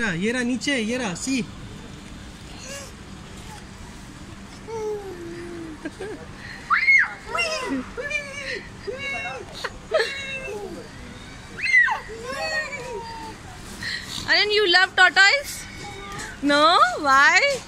ये रहा नीचे ये रहा सी And you love tortoise? No? Why?